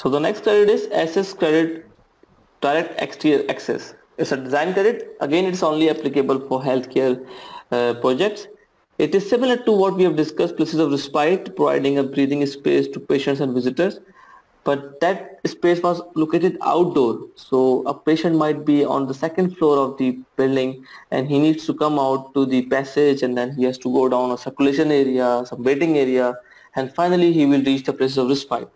So the next credit is SS credit direct exterior access. It's a design credit. Again, it's only applicable for healthcare uh, projects. It is similar to what we have discussed, places of respite, providing a breathing space to patients and visitors. But that space was located outdoor. So a patient might be on the second floor of the building and he needs to come out to the passage and then he has to go down a circulation area, some waiting area, and finally he will reach the places of respite.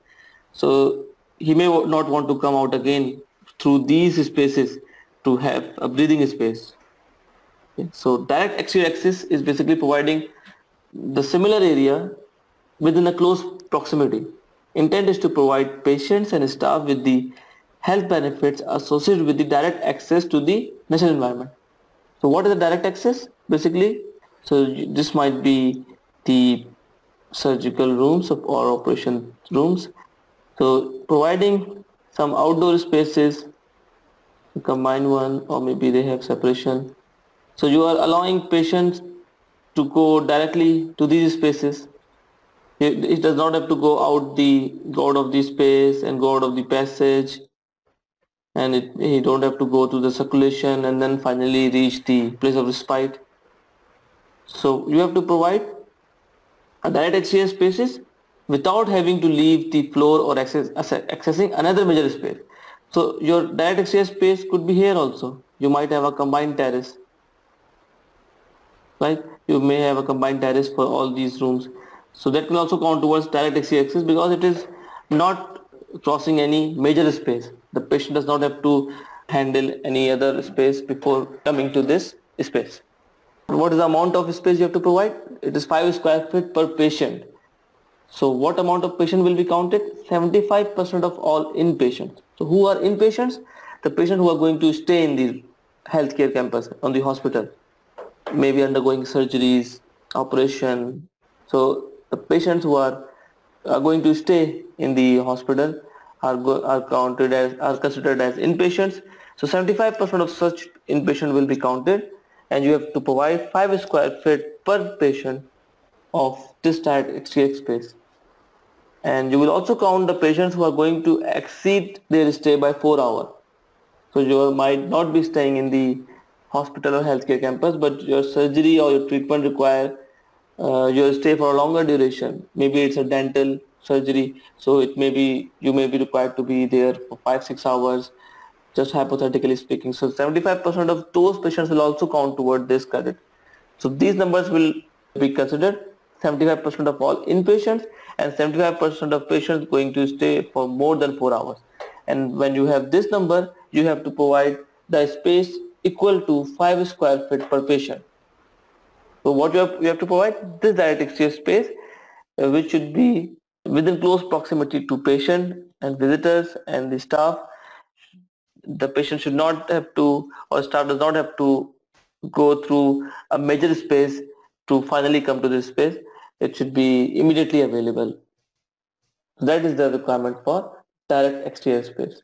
So he may not want to come out again through these spaces to have a breathing space. Okay. So direct exterior access is basically providing the similar area within a close proximity. Intent is to provide patients and staff with the health benefits associated with the direct access to the natural environment. So what is the direct access? Basically, so this might be the surgical rooms or operation rooms so providing some outdoor spaces, combined one or maybe they have separation. So you are allowing patients to go directly to these spaces. It, it does not have to go out the go out of the space and go out of the passage and it, you don't have to go to the circulation and then finally reach the place of respite. So you have to provide a direct exterior spaces without having to leave the floor or access, accessing another major space. So your direct access space could be here also. You might have a combined terrace. Right? You may have a combined terrace for all these rooms. So that will also count towards direct access because it is not crossing any major space. The patient does not have to handle any other space before coming to this space. What is the amount of space you have to provide? It is 5 square feet per patient so what amount of patient will be counted? 75% of all inpatients. So who are inpatients? The patients who are going to stay in the healthcare campus on the hospital, maybe undergoing surgeries, operation. So the patients who are, are going to stay in the hospital are, go, are counted as are considered as inpatients. So 75% of such inpatient will be counted and you have to provide 5 square feet per patient of this type exterior space and you will also count the patients who are going to exceed their stay by 4 hours. So you might not be staying in the hospital or healthcare campus but your surgery or your treatment require uh, your stay for a longer duration. Maybe it's a dental surgery so it may be you may be required to be there for 5-6 hours just hypothetically speaking. So 75% of those patients will also count toward this credit. So these numbers will be considered 75% of all inpatients and 75% of patients going to stay for more than 4 hours. And when you have this number, you have to provide the space equal to 5 square feet per patient. So what you have, you have to provide? This exterior space uh, which should be within close proximity to patient and visitors and the staff. The patient should not have to or staff does not have to go through a major space to finally come to this space it should be immediately available. That is the requirement for direct exterior space.